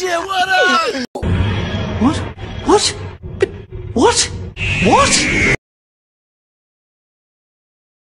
shit, what up? What? What? What? What?